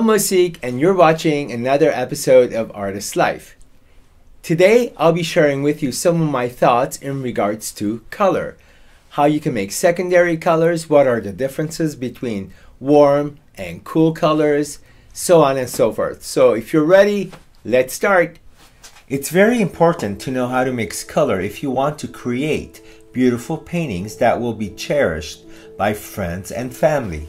I'm Musik and you're watching another episode of Artist Life. Today I'll be sharing with you some of my thoughts in regards to color. How you can make secondary colors, what are the differences between warm and cool colors, so on and so forth. So if you're ready, let's start. It's very important to know how to mix color if you want to create beautiful paintings that will be cherished by friends and family.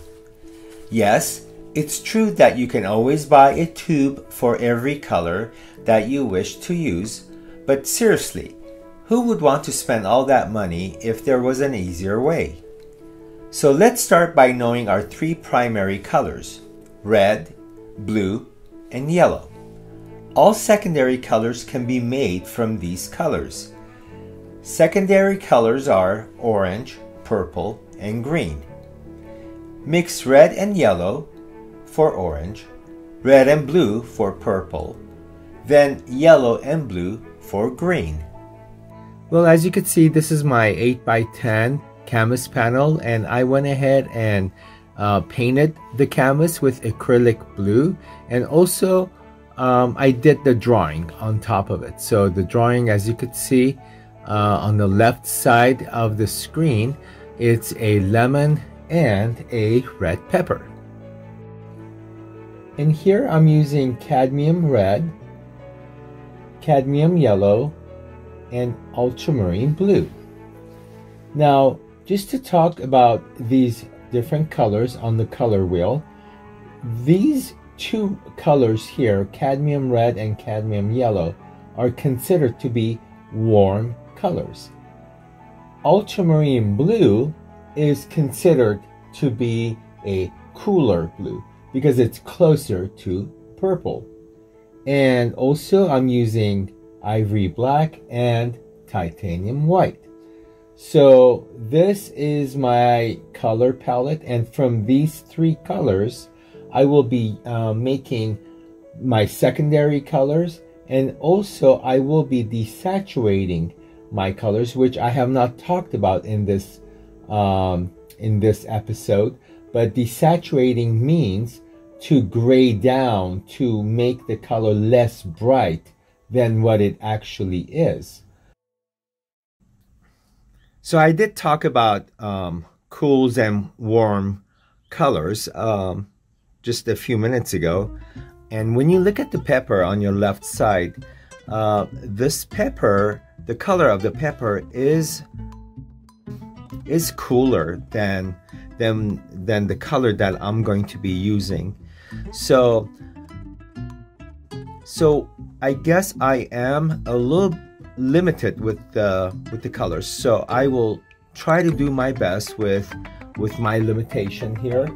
Yes, it's true that you can always buy a tube for every color that you wish to use, but seriously, who would want to spend all that money if there was an easier way? So let's start by knowing our three primary colors red, blue, and yellow. All secondary colors can be made from these colors. Secondary colors are orange, purple, and green. Mix red and yellow for orange, red and blue for purple, then yellow and blue for green. Well, as you can see, this is my 8x10 canvas panel and I went ahead and uh, painted the canvas with acrylic blue and also um, I did the drawing on top of it. So the drawing, as you could see uh, on the left side of the screen, it's a lemon and a red pepper. And here I'm using cadmium red, cadmium yellow, and ultramarine blue. Now, just to talk about these different colors on the color wheel, these two colors here, cadmium red and cadmium yellow, are considered to be warm colors. Ultramarine blue is considered to be a cooler blue because it's closer to purple. And also I'm using ivory black and titanium white. So this is my color palette and from these three colors I will be uh, making my secondary colors and also I will be desaturating my colors which I have not talked about in this um, in this episode but desaturating means to gray down to make the color less bright than what it actually is. So I did talk about um, cools and warm colors. Um, just a few minutes ago. And when you look at the pepper on your left side, uh, this pepper, the color of the pepper is is cooler than than than the color that I'm going to be using. So so I guess I am a little limited with the with the colors. So I will try to do my best with with my limitation here.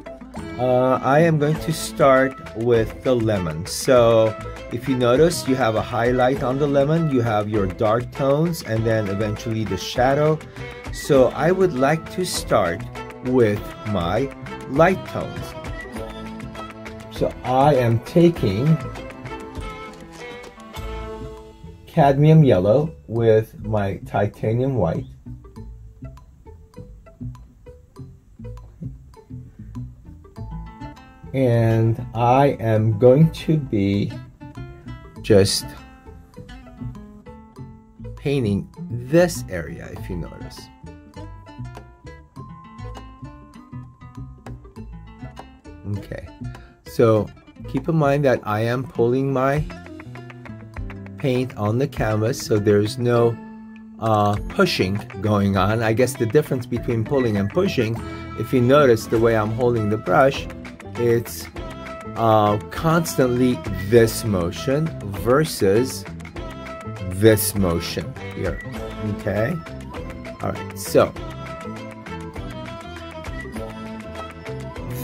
Uh, I am going to start with the lemon. So if you notice, you have a highlight on the lemon, you have your dark tones, and then eventually the shadow. So I would like to start with my light tones. So I am taking cadmium yellow with my titanium white. and I am going to be just painting this area if you notice. Okay, so keep in mind that I am pulling my paint on the canvas so there's no uh, pushing going on. I guess the difference between pulling and pushing, if you notice the way I'm holding the brush, it's uh, constantly this motion versus this motion here. Okay? All right, so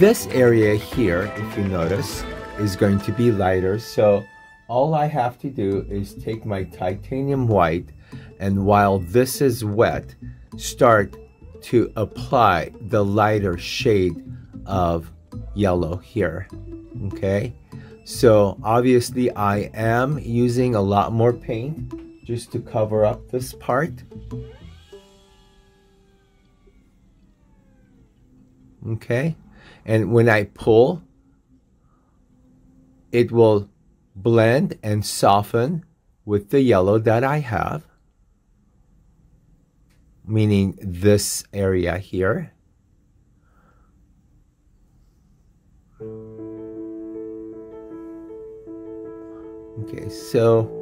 this area here, if you notice, is going to be lighter. So all I have to do is take my titanium white and while this is wet, start to apply the lighter shade of yellow here okay? So obviously I am using a lot more paint just to cover up this part. Okay and when I pull it will blend and soften with the yellow that I have, meaning this area here. Okay, so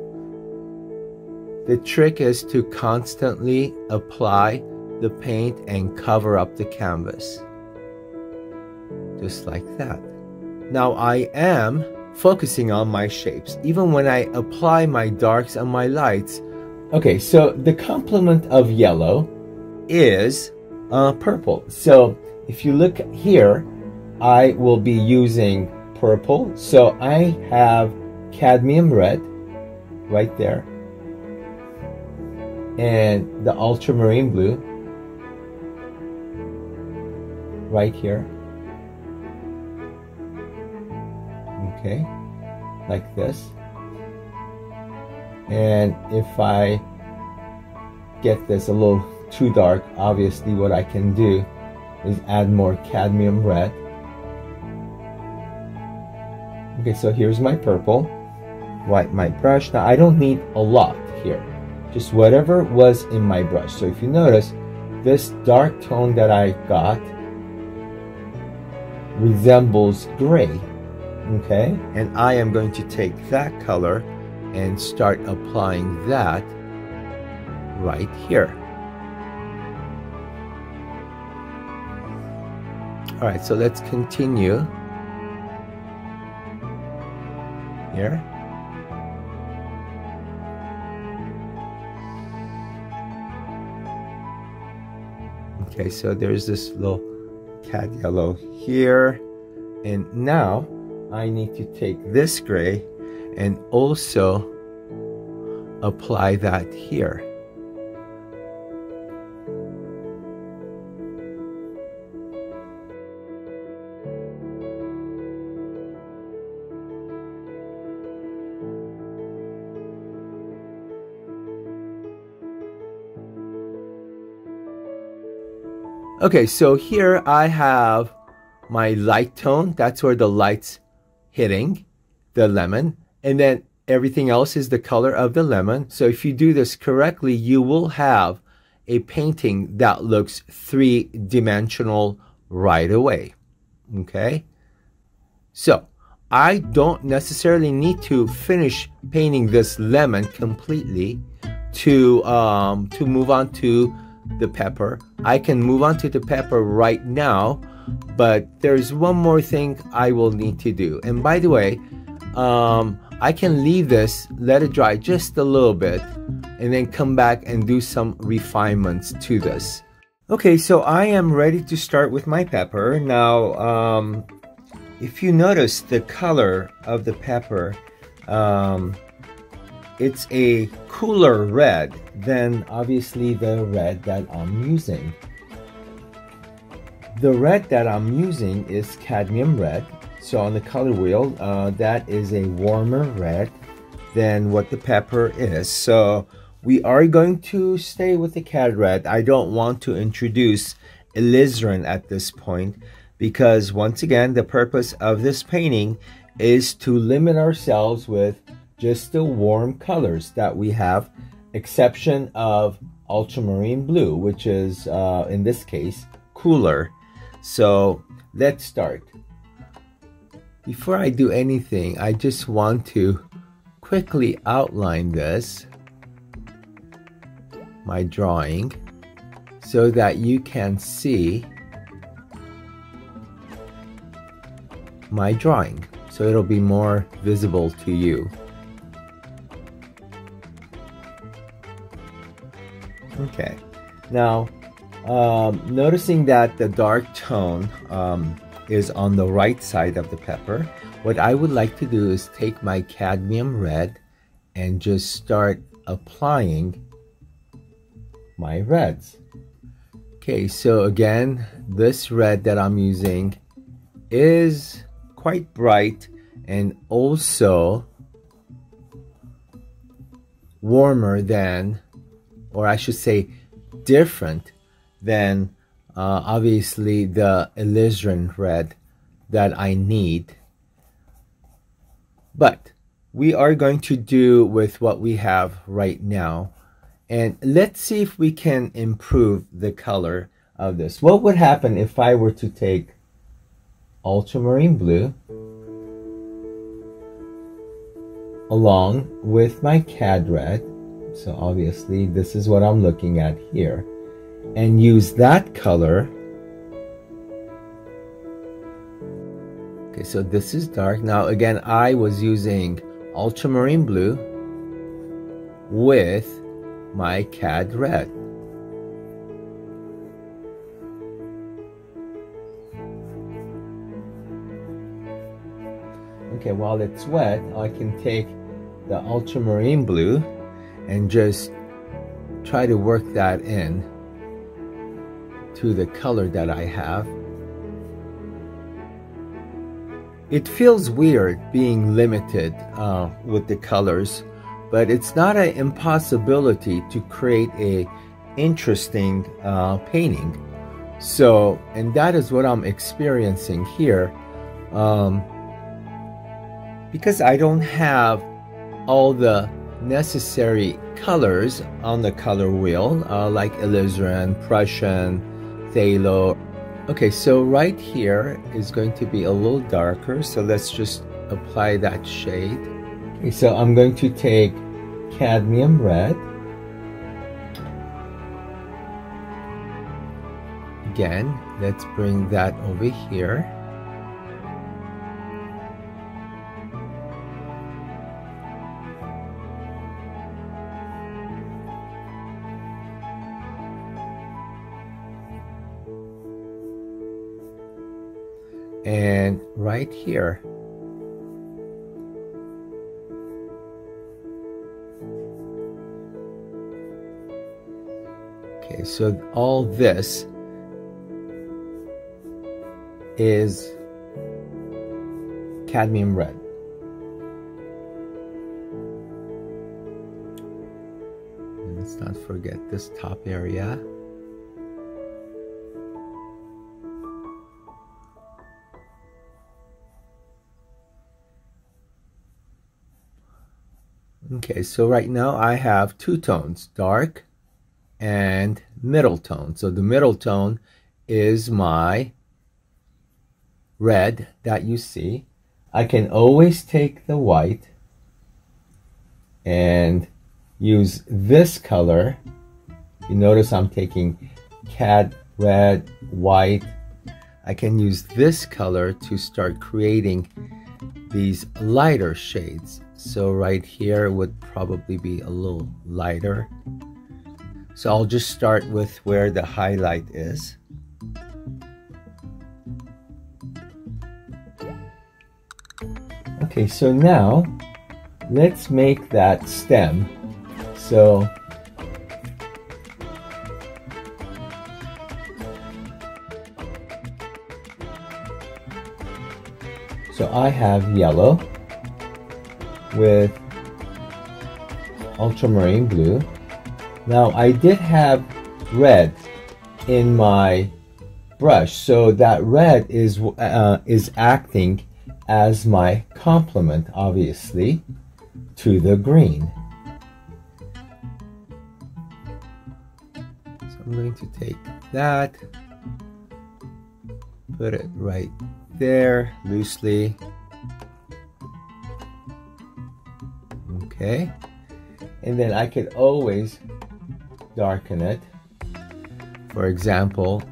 the trick is to constantly apply the paint and cover up the canvas. Just like that. Now I am focusing on my shapes, even when I apply my darks and my lights. Okay, so the complement of yellow is uh, purple. So if you look here, I will be using purple. So I have cadmium red right there and the ultramarine blue right here okay like this. And if I get this a little too dark obviously what I can do is add more cadmium red. Okay so here's my purple. Wipe my brush. Now I don't need a lot here. Just whatever was in my brush. So if you notice this dark tone that I got resembles gray okay. And I am going to take that color and start applying that right here. All right so let's continue. Here. Okay so there's this little cad yellow here. And now I need to take this gray and also apply that here. Okay, so here I have my light tone. That's where the lights hitting the lemon and then everything else is the color of the lemon. So if you do this correctly, you will have a painting that looks three-dimensional right away. Okay? So, I don't necessarily need to finish painting this lemon completely to um, to move on to the pepper. I can move on to the pepper right now but there's one more thing I will need to do. And by the way, um, I can leave this, let it dry just a little bit, and then come back and do some refinements to this. Okay, so I am ready to start with my pepper. Now, um, if you notice the color of the pepper, um, it's a cooler red than obviously the red that I'm using. The red that I'm using is cadmium red. So on the color wheel, uh, that is a warmer red than what the pepper is. So we are going to stay with the cad red. I don't want to introduce alizarin at this point because once again, the purpose of this painting is to limit ourselves with just the warm colors that we have, exception of ultramarine blue, which is, uh, in this case, cooler so let's start. Before I do anything, I just want to quickly outline this, my drawing, so that you can see my drawing. So it'll be more visible to you. Okay, now um, noticing that the dark tone um, is on the right side of the pepper, what I would like to do is take my cadmium red and just start applying my reds. Okay, so again, this red that I'm using is quite bright and also warmer than, or I should say different then uh, obviously the alizarin red that I need But we are going to do with what we have right now. And let's see if we can improve the color of this. What would happen if I were to take ultramarine blue along with my cad red so obviously this is what I'm looking at here and use that color. Okay so this is dark. Now again I was using ultramarine blue with my cad red. Okay while it's wet I can take the ultramarine blue and just try to work that in to the color that I have. It feels weird being limited uh, with the colors but it's not an impossibility to create a interesting uh, painting. So and that is what I'm experiencing here um, because I don't have all the necessary colors on the color wheel, uh, like alizarin, Prussian, phthalo. Okay, so right here is going to be a little darker, so let's just apply that shade. Okay, so I'm going to take cadmium red. Again, let's bring that over here. And right here. Okay so all this is cadmium red. And let's not forget this top area Okay, so right now I have two tones, dark and middle tone. So the middle tone is my red that you see. I can always take the white and use this color. You notice I'm taking cad red, white. I can use this color to start creating these lighter shades. So right here would probably be a little lighter. So I'll just start with where the highlight is. Okay, so now let's make that stem. So So I have yellow with ultramarine blue. Now I did have red in my brush, so that red is uh, is acting as my complement, obviously, to the green. So I'm going to take that, put it right there loosely. Okay. And then I could always darken it. For example,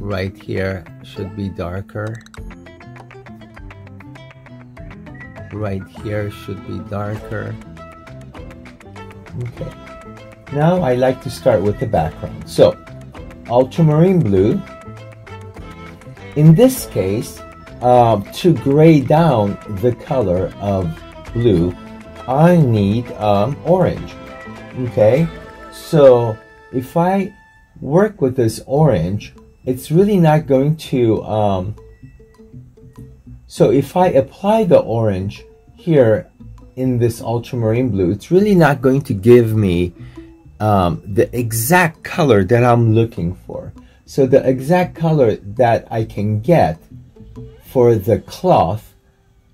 right here should be darker. Right here should be darker. Okay. Now I like to start with the background. So, ultramarine blue. In this case, uh, to gray down the color of blue, I need um, orange. Okay, so if I work with this orange, it's really not going to. Um, so if I apply the orange here in this ultramarine blue, it's really not going to give me um, the exact color that I'm looking for. So the exact color that I can get for the cloth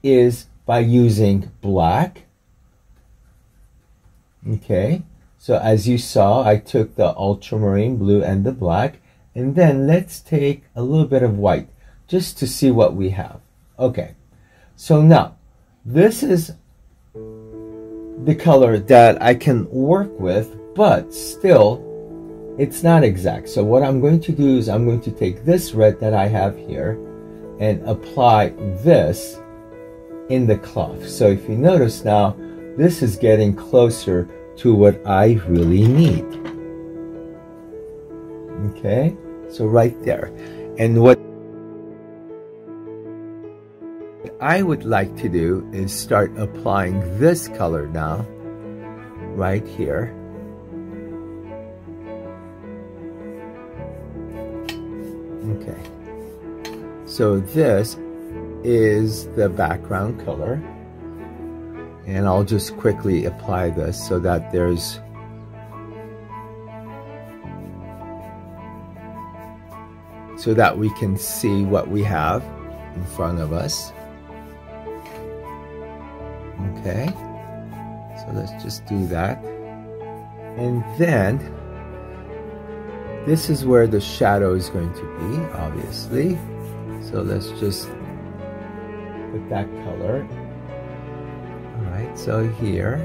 is by using black. Okay, so as you saw, I took the ultramarine blue and the black, and then let's take a little bit of white just to see what we have. Okay, so now this is the color that I can work with, but still it's not exact. So what I'm going to do is I'm going to take this red that I have here and apply this in the cloth. So if you notice now, this is getting closer to what I really need. Okay, so right there. And what I would like to do is start applying this color now, right here. Okay. So this is the background color. And I'll just quickly apply this so that there's so that we can see what we have in front of us. Okay, so let's just do that. And then this is where the shadow is going to be, obviously. So let's just put that color. Alright, so here.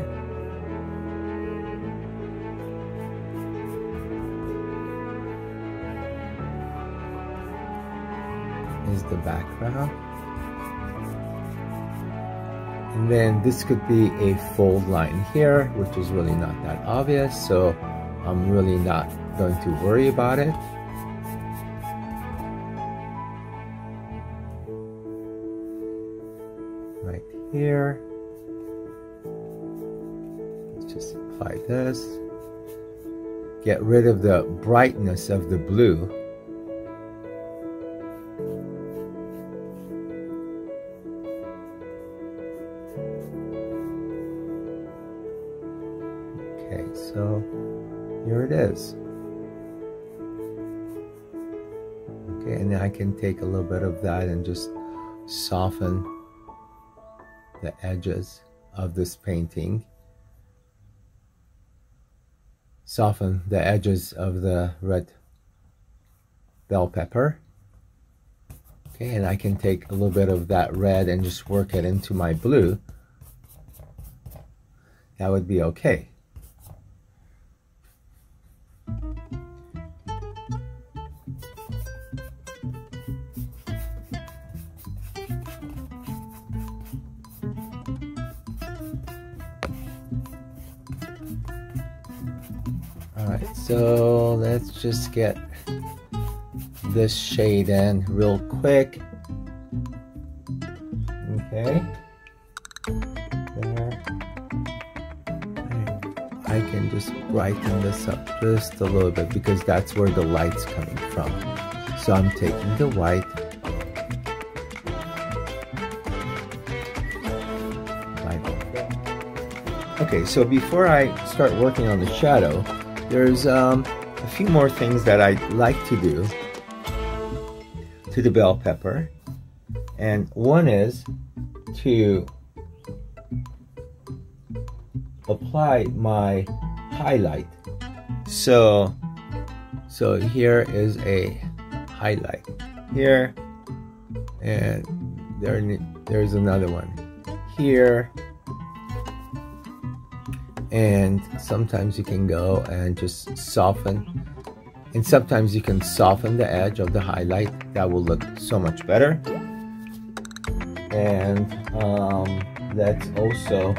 Is the background. And then this could be a fold line here, which is really not that obvious, so I'm really not going to worry about it. Right here. Apply this. Get rid of the brightness of the blue. Okay, so here it is. Okay, and then I can take a little bit of that and just soften the edges of this painting. Soften the edges of the red bell pepper. Okay, and I can take a little bit of that red and just work it into my blue. That would be okay. Get this shade in real quick. Okay. There. I can just brighten this up just a little bit because that's where the light's coming from. So I'm taking the white Okay, so before I start working on the shadow, there's um, a few more things that I like to do to the bell pepper. And one is to apply my highlight. So, so here is a highlight here, and there, there's another one here and sometimes you can go and just soften. And sometimes you can soften the edge of the highlight. That will look so much better. And um, let's also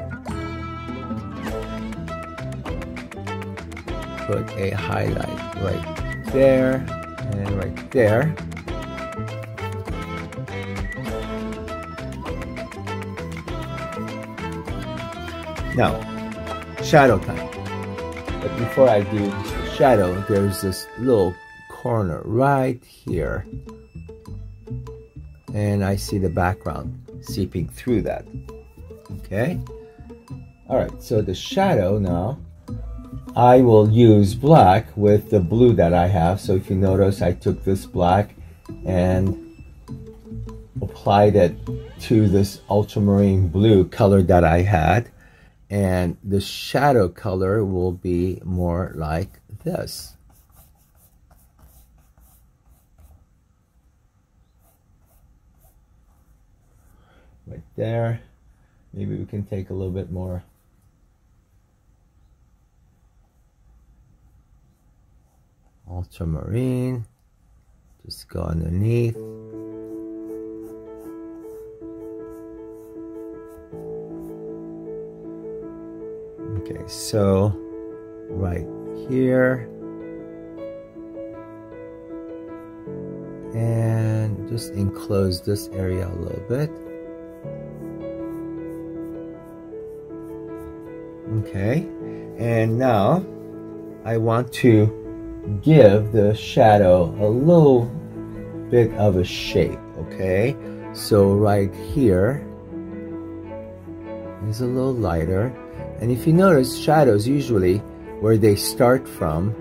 put a highlight right there and right there. Now shadow time. But before I do shadow, there's this little corner right here. And I see the background seeping through that. Okay? Alright, so the shadow now, I will use black with the blue that I have. So if you notice, I took this black and applied it to this ultramarine blue color that I had and the shadow color will be more like this. Right there. Maybe we can take a little bit more ultramarine. Just go underneath. Okay, so right here. And just enclose this area a little bit. Okay, and now I want to give the shadow a little bit of a shape, okay? So right here is a little lighter. And if you notice, shadows usually, where they start from,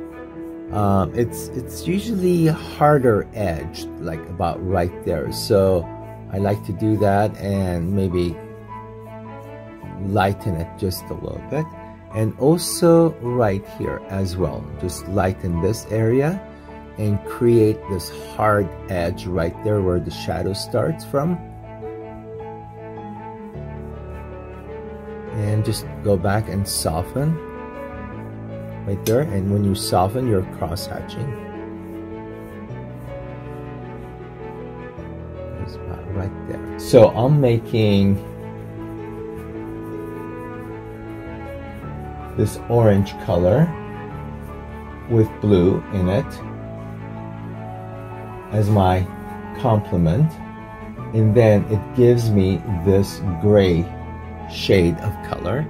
um, it's, it's usually harder edged, like about right there. So I like to do that and maybe lighten it just a little bit and also right here as well just lighten this area and create this hard edge right there where the shadow starts from and just go back and soften. Right there. And when you soften you're cross hatching about right there. So I'm making this orange color with blue in it as my complement. And then it gives me this gray shade of color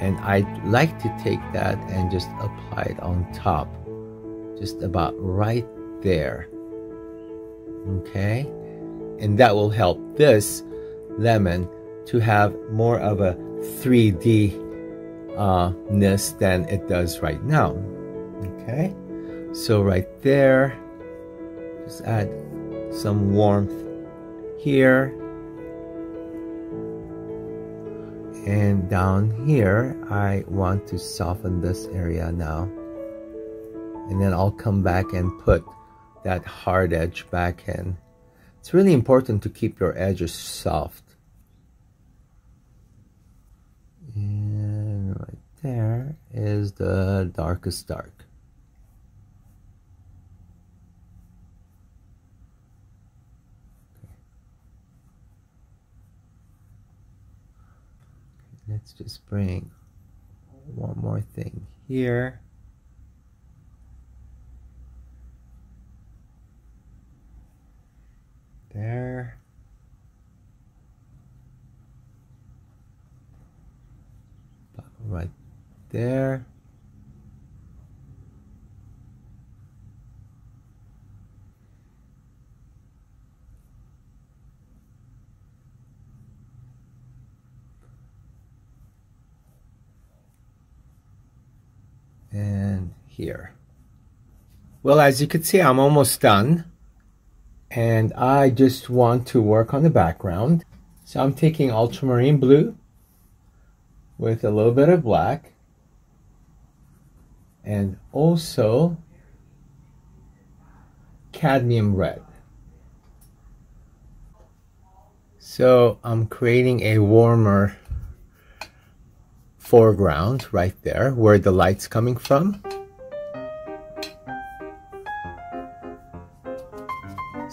and I like to take that and just apply it on top just about right there okay and that will help this lemon to have more of a 3D uh, ness than it does right now. Okay, so right there, just add some warmth here. And down here, I want to soften this area now. And then I'll come back and put that hard edge back in. It's really important to keep your edges soft. And right there is the darkest dark. Let's just bring one more thing here. There. right there. And here. Well, as you can see, I'm almost done. And I just want to work on the background. So I'm taking ultramarine blue with a little bit of black and also cadmium red. So I'm creating a warmer foreground right there where the light's coming from.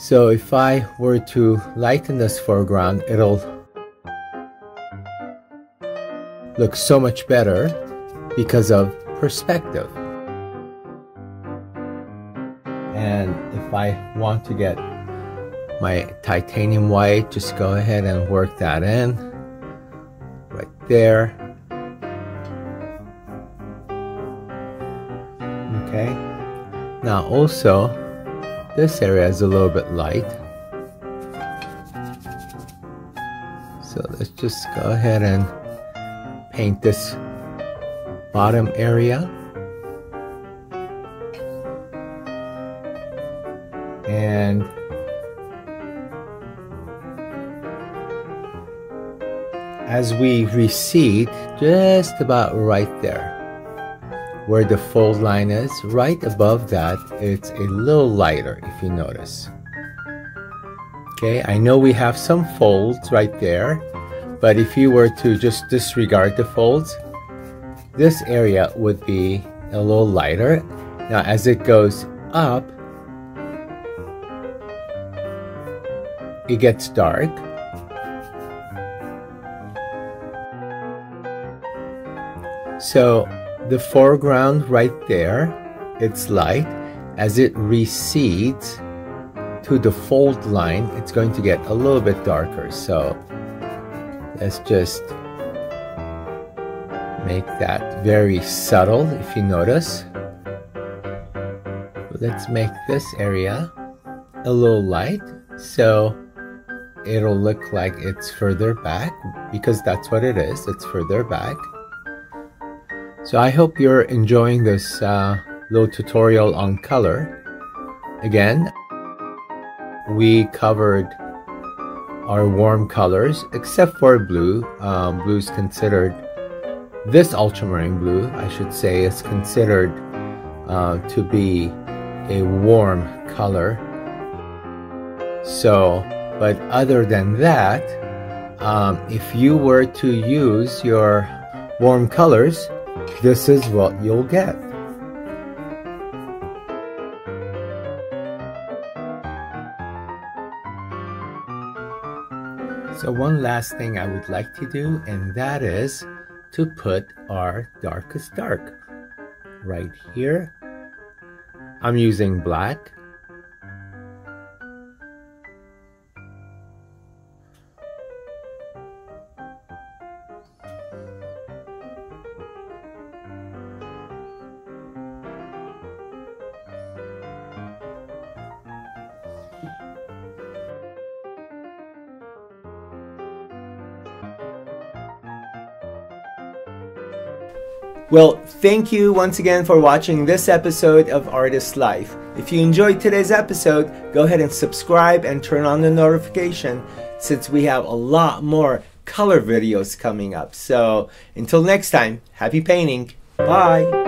So if I were to lighten this foreground, it'll look so much better because of perspective. And if I want to get my titanium white, just go ahead and work that in right there. Okay. Now also, this area is a little bit light. So let's just go ahead and paint this bottom area and as we recede, just about right there, where the fold line is, right above that, it's a little lighter if you notice. Okay, I know we have some folds right there, but if you were to just disregard the folds, this area would be a little lighter. Now as it goes up, it gets dark. So the foreground right there, it's light. As it recedes, to the fold line, it's going to get a little bit darker. So let's just make that very subtle if you notice. Let's make this area a little light so it'll look like it's further back because that's what it is, it's further back. So I hope you're enjoying this uh, little tutorial on color. Again, we covered our warm colors except for blue. Um, blue is considered, this ultramarine blue, I should say, is considered uh, to be a warm color. So, but other than that, um, if you were to use your warm colors, this is what you'll get. So one last thing I would like to do, and that is to put our darkest dark right here. I'm using black Well, thank you once again for watching this episode of Artist Life. If you enjoyed today's episode, go ahead and subscribe and turn on the notification since we have a lot more color videos coming up. So until next time, happy painting. Bye.